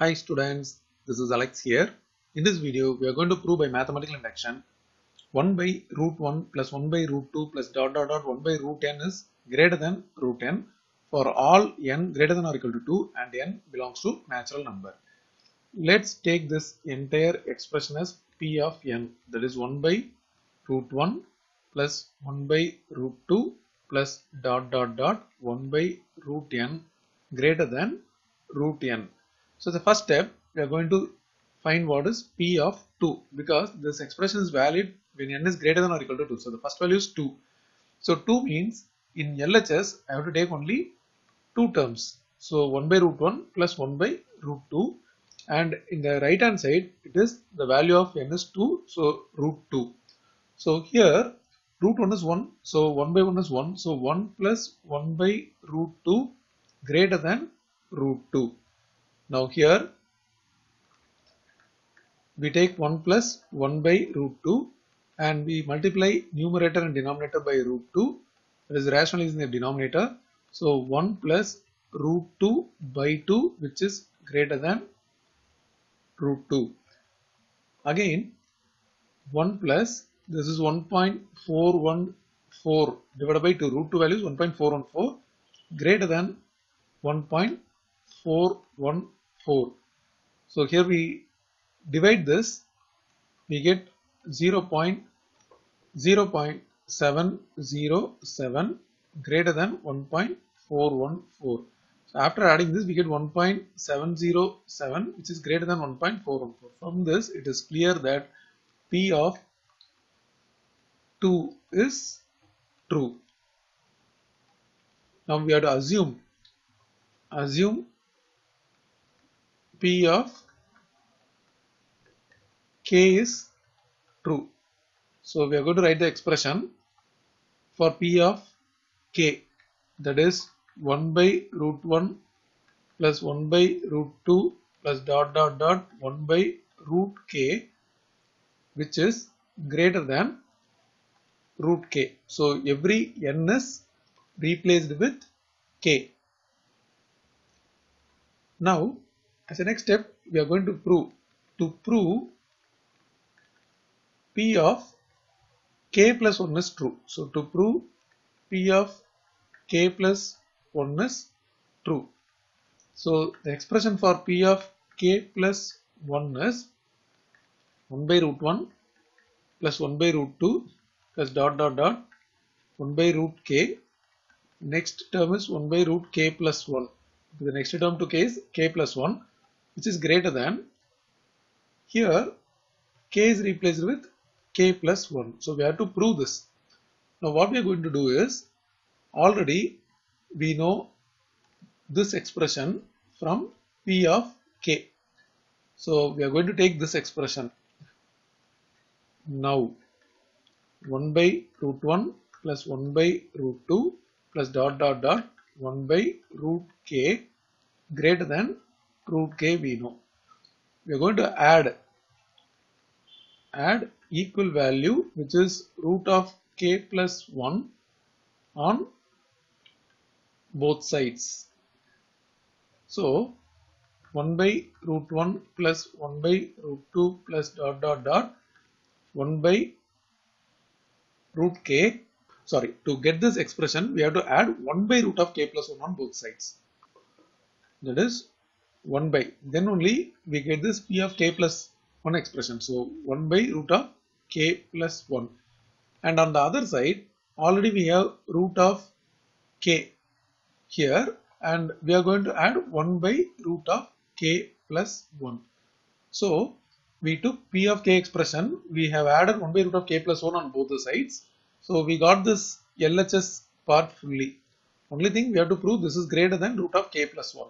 Hi students, this is Alex here. In this video, we are going to prove by mathematical induction 1 by root 1 plus 1 by root 2 plus dot dot dot 1 by root n is greater than root n for all n greater than or equal to 2 and n belongs to natural number. Let's take this entire expression as p of n that is 1 by root 1 plus 1 by root 2 plus dot dot dot 1 by root n greater than root n. So the first step we are going to find what is p of 2 because this expression is valid when n is greater than or equal to 2. So the first value is 2. So 2 means in LHS I have to take only two terms. So 1 by root 1 plus 1 by root 2 and in the right hand side it is the value of n is 2 so root 2. So here root 1 is 1 so 1 by 1 is 1 so 1 plus 1 by root 2 greater than root 2. Now here we take 1 plus 1 by root 2 and we multiply numerator and denominator by root 2 that is rational is in the denominator. So 1 plus root 2 by 2 which is greater than root 2. Again 1 plus this is 1.414 divided by 2 root 2 value is 1.414 greater than 1.414. So here we divide this we get 0. 0.707 greater than 1.414. So after adding this we get 1.707 which is greater than 1.414. From this it is clear that P of 2 is true. Now we have to assume assume P of k is true. So we are going to write the expression for P of k that is 1 by root 1 plus 1 by root 2 plus dot dot dot 1 by root k which is greater than root k. So every n is replaced with k. Now as a next step we are going to prove to prove p of k plus 1 is true. So to prove p of k plus 1 is true. So the expression for p of k plus 1 is 1 by root 1 plus 1 by root 2 plus dot dot dot 1 by root k. Next term is 1 by root k plus 1. The next term to k is k plus 1 which is greater than here k is replaced with k plus 1. So we have to prove this. Now what we are going to do is already we know this expression from p of k. So we are going to take this expression. Now 1 by root 1 plus 1 by root 2 plus dot dot dot 1 by root k greater than root k we know. We are going to add add equal value which is root of k plus 1 on both sides. So 1 by root 1 plus 1 by root 2 plus dot dot dot 1 by root k sorry to get this expression we have to add 1 by root of k plus 1 on both sides that is 1 by then only we get this p of k plus 1 expression. So 1 by root of k plus 1 and on the other side already we have root of k here and we are going to add 1 by root of k plus 1 so we took p of k expression. We have added 1 by root of k plus 1 on both the sides. So we got this LHS part fully. Only thing we have to prove this is greater than root of k plus 1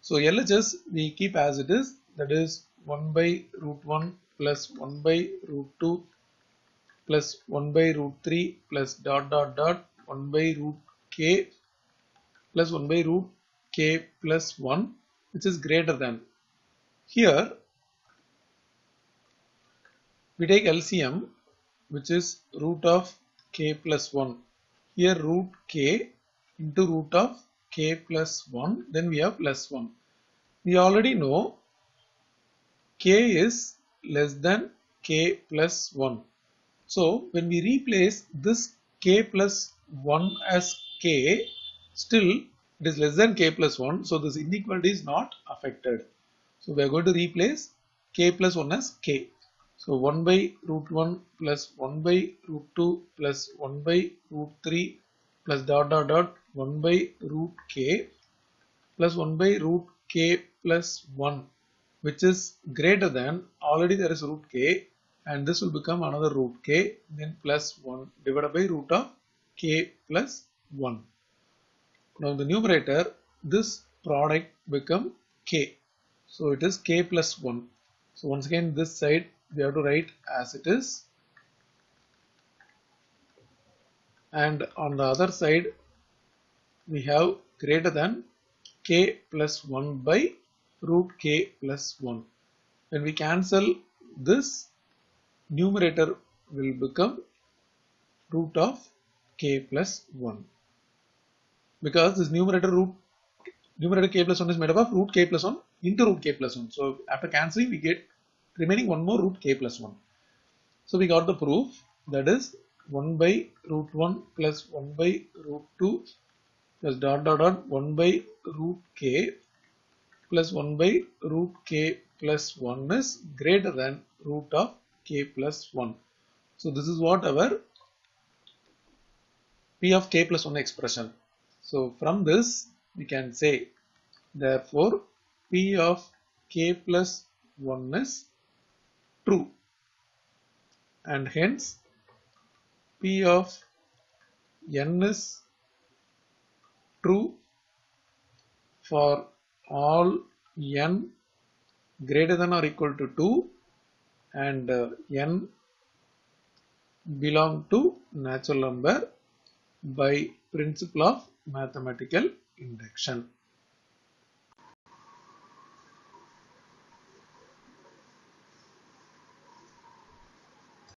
so LHS we keep as it is that is 1 by root 1 plus 1 by root 2 plus 1 by root 3 plus dot dot dot 1 by root k plus 1 by root k plus 1 which is greater than. Here we take LCM which is root of k plus 1. Here root k into root of k plus 1 then we have plus 1. We already know k is less than k plus 1. So when we replace this k plus 1 as k, still it is less than k plus 1. So this inequality is not affected. So we are going to replace k plus 1 as k. So 1 by root 1 plus 1 by root 2 plus 1 by root 3 plus dot dot dot 1 by root k plus 1 by root k plus 1 which is greater than already there is root k and this will become another root k then plus 1 divided by root of k plus 1. Now the numerator this product become k. So it is k plus 1. So once again this side we have to write as it is and on the other side we have greater than k plus 1 by root k plus 1. When we cancel this numerator will become root of k plus 1 because this numerator root numerator k plus 1 is made up of root k plus 1 into root k plus 1. So after cancelling we get remaining one more root k plus 1. So we got the proof that is 1 by root 1 plus 1 by root 2 plus dot dot dot 1 by root k plus 1 by root k plus 1 is greater than root of k plus 1. So this is what our p of k plus 1 expression. So from this we can say therefore p of k plus 1 is true and hence p of n is true for all n greater than or equal to 2 and uh, n belong to natural number by principle of mathematical induction.